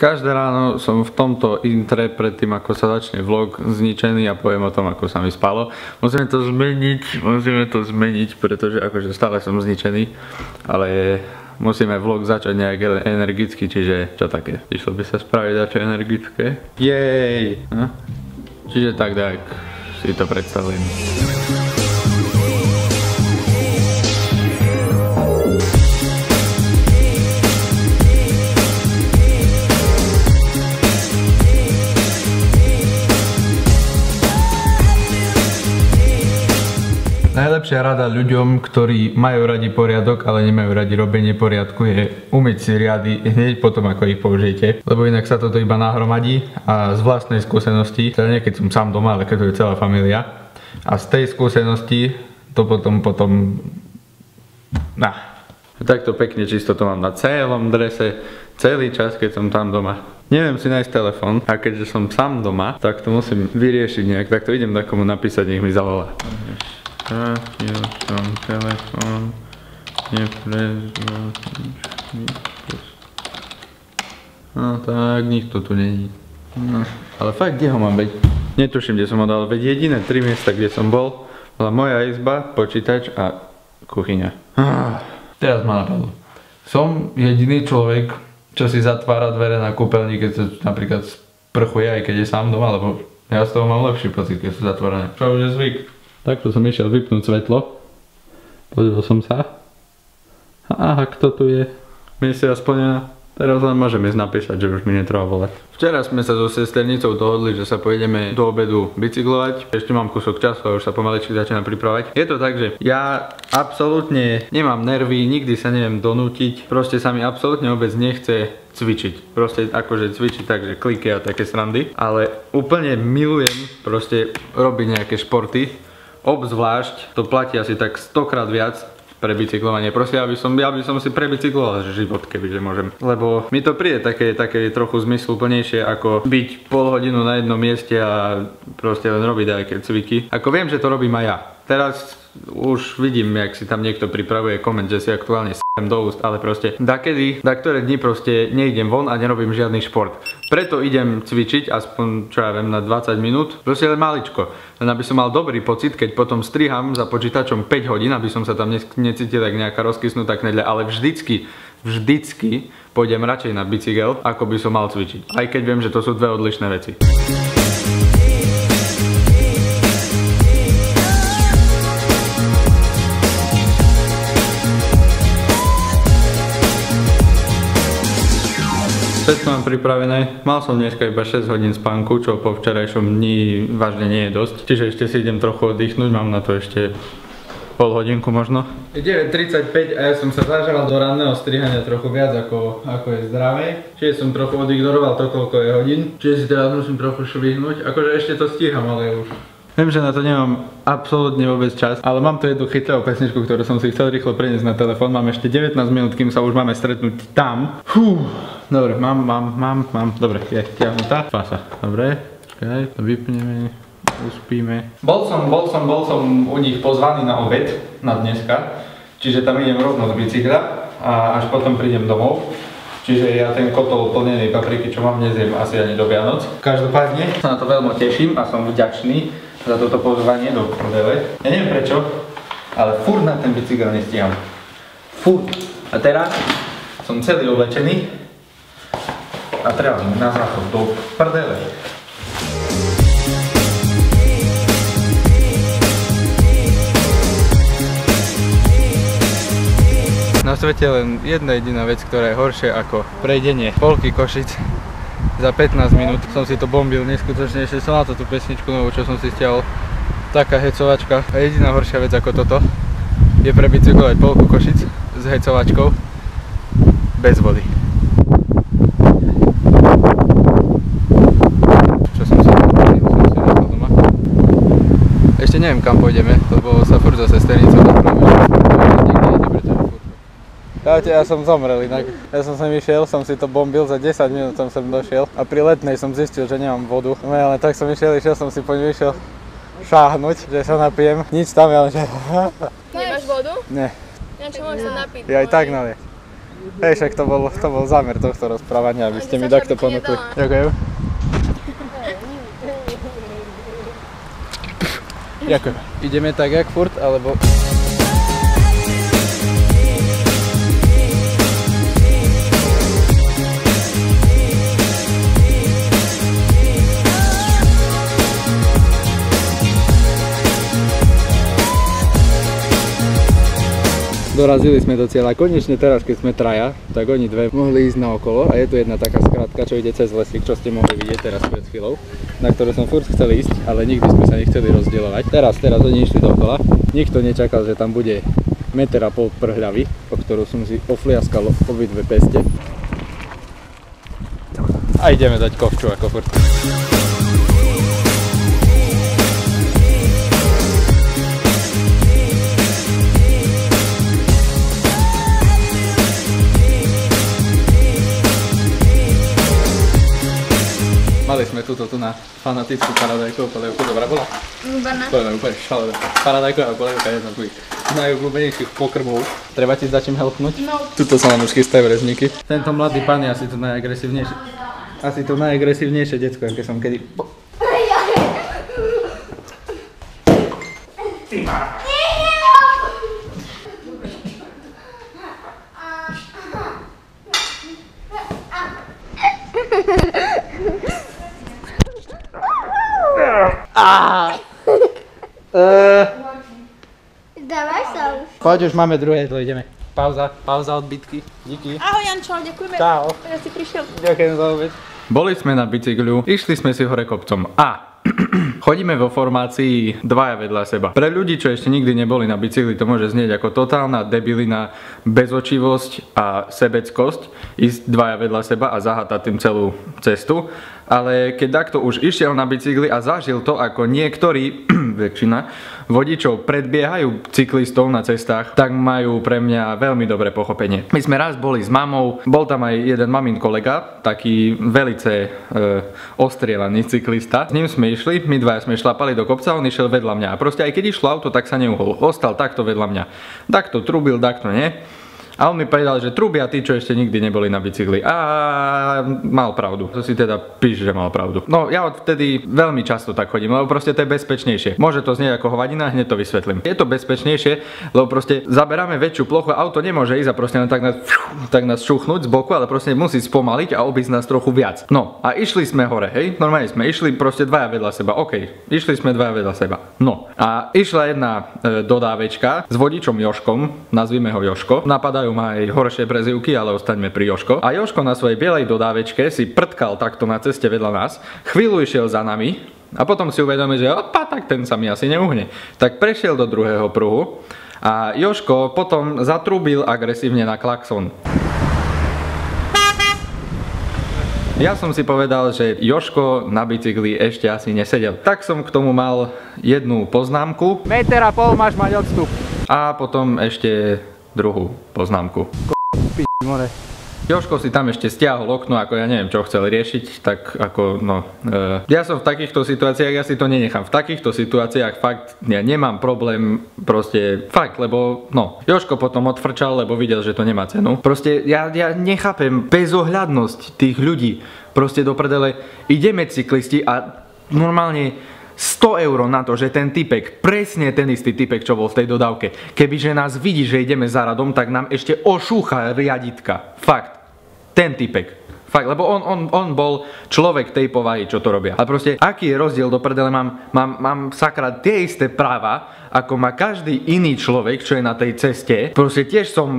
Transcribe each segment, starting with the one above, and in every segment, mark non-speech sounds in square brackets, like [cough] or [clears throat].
Každé ráno som v tomto intre predtým, ako sa začne vlog, zničený a poviem o tom, ako sa mi spalo. Musíme to zmeniť, musíme to zmeniť, pretože akože stále som zničený, ale musíme vlog začať nejak energicky, čiže čo také? Išlo by sa spraviť dačo energické? Jej! Hm? Čiže tak, tak si to predstavím. Najlepšia rada ľuďom, ktorí majú radi poriadok, ale nemajú radi robenie poriadku, je umyť si riady hneď potom, ako ich použijete, lebo inak sa toto iba nahromadí a z vlastnej skúsenosti, teda nie keď som sám doma, ale keď to je celá familia, a z tej skúsenosti to potom potom... Nah. Takto pekne čisto to mám na celom drese, celý čas, keď som tam doma. Neviem si nájsť telefon a keďže som sám doma, tak to musím vyriešiť nejak, tak to idem takomu napísať, nech mi zavolá. Stratil som telefón, No tak, nikto tu není. No, ale fakt, kde ho mám byť? Netuším, kde som ho dal, veď jediné tri miesta, kde som bol, bola moja izba, počítač a kuchyňa. Ah, teraz ma napadlo. Som jediný človek, čo si zatvára dvere na kúpeľni, keď sa napríklad sprchuje, aj keď je sám doma, lebo ja z toho mám lepší pocit, keď sú zatvorené. Čo už je zvyk. Takto som išiel vypnúť svetlo. Pozrel som sa. Aha, kto tu je? Misia splnená. Teraz len môžem ísť napísať, že už mi netreba volať. Včera sme sa so sesternicou dohodli, že sa pôjdeme do obedu bicyklovať. Ešte mám kúsok času a už sa pomaličky začína pripravať. Je to tak, že ja absolútne nemám nervy, nikdy sa neviem donútiť. Proste sa mi absolútne vôbec nechce cvičiť. Proste akože cvičiť tak, že kliky a také srandy. Ale úplne milujem proste robiť nejaké športy Obzvlášť to platí asi tak stokrát viac pre bicyklovanie. Proste, aby som, ja by som si prebicykloval život, kebyže môžem. Lebo mi to príde také, také trochu zmysluplnejšie, ako byť pol hodinu na jednom mieste a proste len robiť nejaké cviky. Ako viem, že to robím aj ja. Teraz už vidím, jak si tam niekto pripravuje koment, že si aktuálne s***em do úst, ale proste dakedy, da ktoré dni proste neidem von a nerobím žiadny šport. Preto idem cvičiť, aspoň čo ja viem, na 20 minút, proste len maličko. Len aby som mal dobrý pocit, keď potom striham za počítačom 5 hodín, aby som sa tam necítil tak nejaká rozkysnutá knedľa, ale vždycky, vždycky pôjdem radšej na bicykel, ako by som mal cvičiť. Aj keď viem, že to sú dve odlišné veci. Všetko mám pripravené. Mal som dneska iba 6 hodín spánku, čo po včerajšom dni vážne nie je dosť. Čiže ešte si idem trochu oddychnúť, mám na to ešte pol hodinku možno. Je 9.35 a ja som sa zažral do ranného strihania trochu viac ako, ako je zdravé. Čiže som trochu odignoroval to, koľko je hodín. Čiže si teraz musím trochu švihnúť. Akože ešte to stíham, ale už Viem, že na to nemám absolútne vôbec čas, ale mám tu jednu chytlavú pesničku, ktorú som si chcel rýchlo preniesť na telefón. Mám ešte 19 minút, kým sa už máme stretnúť tam. Fú, dobre, mám, mám, mám, mám. Dobre, je tiahnutá. Fasa, dobre. Počkaj, to vypneme, uspíme. Bol som, bol som, bol som u nich pozvaný na obed, na dneska. Čiže tam idem rovno z bicykla a až potom prídem domov. Čiže ja ten kotol plnenej papriky, čo mám, nezjem asi ani do Vianoc. Každopádne sa na to veľmi teším a som vďačný za toto pozvanie do prdele. Ja neviem prečo, ale furt na ten bicykel nestíham. Furt. A teraz som celý oblečený a treba na záchod do prdele. Na svete len jedna jediná vec, ktorá je horšia ako prejdenie polky Košic za 15 minút som si to bombil neskutočne, ešte som na to tú pesničku novú, čo som si stiahol. Taká hecovačka a jediná horšia vec ako toto je prebicyklovať polku Košic s hecovačkou bez vody. Čo som si, som si doma. Ešte neviem kam pôjdeme, lebo sa furt zase sternicou Čaute, ja som zomrel inak. Ja som sem išiel, som si to bombil, za 10 minút som sem došiel a pri letnej som zistil, že nemám vodu. No ale tak som išiel, išiel som si po ňu išiel šáhnuť, že sa napijem. Nič tam, ale že... [laughs] Nemáš vodu? Nie. Ja čo môžeš sa napiť? Ja aj tak nalie. Hej, však to bol, to bol zámer tohto rozprávania, aby ste mi takto ponúkli. Ďakujem. Ďakujem. Ideme tak jak furt, alebo... Dorazili sme do cieľa. Konečne teraz, keď sme traja, tak oni dve mohli ísť na okolo a je tu jedna taká skratka, čo ide cez lesík, čo ste mohli vidieť teraz pred chvíľou, na ktorú som furt chcel ísť, ale nikdy sme sa nechceli rozdielovať. Teraz, teraz oni išli dokola. Nikto nečakal, že tam bude meter a pol prhľavy, o ktorú som si ofliaskal obidve peste. A ideme dať kovču ako furt. Tu na fanatickú paradajkovú polievku, dobrá bola? Výborná. Úplne šalené. Paradajková polievka je jedna z mojich najobľúbenejších pokrmov. Treba ti s dačím helpnúť? No. Tuto sa nám už chystajú rezníky. Tento mladý pán je asi to najagresívnejšie. Asi to najagresívnejšie decko, aké som kedy... poď už máme druhé jedlo, ideme. Pauza, pauza od bitky. Díky. Ahoj Jančo, ďakujeme. Čau. že si prišiel. Ďakujem za obed. Boli sme na bicyklu, išli sme si hore kopcom a [clears throat] chodíme vo formácii dvaja vedľa seba. Pre ľudí, čo ešte nikdy neboli na bicykli, to môže znieť ako totálna debilina, bezočivosť a sebeckosť ísť dvaja vedľa seba a zahatať tým celú cestu. Ale keď takto už išiel na bicykli a zažil to, ako niektorí, [clears throat] väčšina, vodičov predbiehajú cyklistov na cestách, tak majú pre mňa veľmi dobré pochopenie. My sme raz boli s mamou, bol tam aj jeden mamin kolega, taký velice e, ostrielaný cyklista. S ním sme išli, my dvaja sme šlapali do kopca, on išiel vedľa mňa. A proste aj keď išlo auto, tak sa neuhol. Ostal takto vedľa mňa. Takto trubil, takto nie. A on mi povedal, že trúbia tí, čo ešte nikdy neboli na bicykli. A mal pravdu. To si teda píš, že mal pravdu. No ja odvtedy veľmi často tak chodím, lebo proste to je bezpečnejšie. Môže to znieť ako hovadina, hneď to vysvetlím. Je to bezpečnejšie, lebo proste zaberáme väčšiu plochu, auto nemôže ísť a proste len tak nás, tak nás šuchnúť z boku, ale proste musí spomaliť a obísť nás trochu viac. No a išli sme hore, hej, normálne sme išli proste dvaja vedľa seba, OK, išli sme dvaja vedľa seba. No a išla jedna e, dodávečka s vodičom Joškom, nazvime ho Joško, napadajú ma aj horšie prezivky, ale ostaňme pri Joško. A Joško na svojej bielej dodávečke si prtkal takto na ceste vedľa nás, chvíľu išiel za nami a potom si uvedomil, že opa, tak ten sa mi asi neuhne. Tak prešiel do druhého pruhu a Joško potom zatrúbil agresívne na klakson. Ja som si povedal, že Joško na bicykli ešte asi nesedel. Tak som k tomu mal jednu poznámku. Meter a pol máš mať odstup. A potom ešte druhú poznámku. More. Joško si tam ešte stiahol okno, ako ja neviem, čo chcel riešiť, tak ako, no... E, ja som v takýchto situáciách, ja si to nenechám. V takýchto situáciách fakt, ja nemám problém, proste, fakt, lebo, no... Joško potom odfrčal, lebo videl, že to nemá cenu. Proste, ja, ja nechápem bezohľadnosť tých ľudí. Proste do prdele, ideme cyklisti a normálne 100 eur na to, že ten typek, presne ten istý typek, čo bol v tej dodávke, kebyže nás vidí, že ideme za radom, tak nám ešte ošúcha riaditka. Fakt. Ten typek. Fakt, lebo on, on, on bol človek tej povahy, čo to robia. Ale proste, aký je rozdiel do prdele, mám, mám, mám sakra tie isté práva, ako má každý iný človek, čo je na tej ceste. Proste tiež som,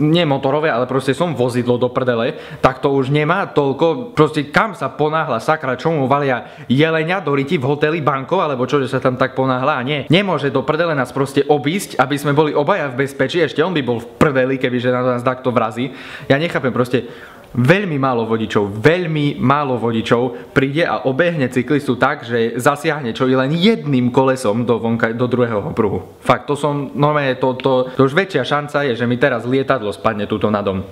nie motorové, ale proste som vozidlo do prdele, tak to už nemá toľko, proste kam sa ponáhla sakra, čo mu valia jelenia do ryti v hoteli Banko, alebo čo, že sa tam tak ponáhla a nie. Nemôže do prdele nás proste obísť, aby sme boli obaja v bezpečí, ešte on by bol v prdeli, kebyže na nás takto vrazí. Ja nechápem proste, veľmi málo vodičov, veľmi málo vodičov príde a obehne cyklistu tak, že zasiahne čo i len jedným kolesom do, vonka, do druhého pruhu. Fakt, to som, normálne, to, to, to už väčšia šanca je, že mi teraz lietadlo spadne túto na dom.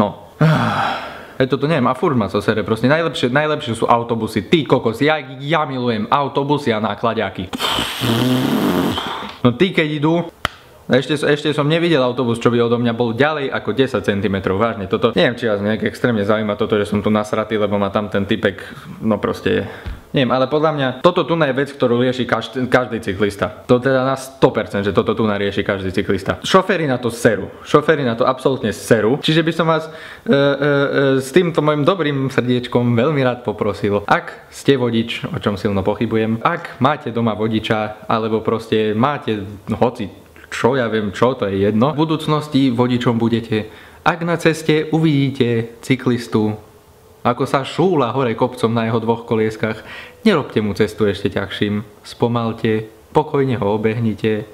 No. [sighs] Hej, toto neviem, a furt ma so sere, proste najlepšie, najlepšie sú autobusy, ty kokos, ja, ja milujem autobusy a nákladiaky. No ty keď idú, Ešte, ešte som nevidel autobus, čo by odo mňa bol ďalej ako 10 cm, vážne. Toto, neviem, či vás nejak extrémne zaujíma toto, že som tu nasratý, lebo ma tam ten typek, no proste, neviem, ale podľa mňa, toto tu je vec, ktorú rieši každý, každý cyklista. To teda na 100%, že toto tu rieši každý cyklista. Šoféry na to seru. Šoféry na to absolútne seru. Čiže by som vás e, e, e, s týmto môjim dobrým srdiečkom veľmi rád poprosil, ak ste vodič, o čom silno pochybujem, ak máte doma vodiča, alebo proste máte hoci čo ja viem čo, to je jedno. V budúcnosti vodičom budete, ak na ceste uvidíte cyklistu, ako sa šúla hore kopcom na jeho dvoch kolieskach, nerobte mu cestu ešte ťažším, spomalte, pokojne ho obehnite,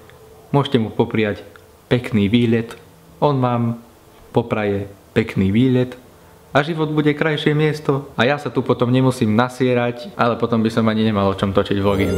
môžete mu popriať pekný výlet, on vám popraje pekný výlet. A život bude krajšie miesto. A ja sa tu potom nemusím nasierať, ale potom by som ani nemal o čom točiť vlogy.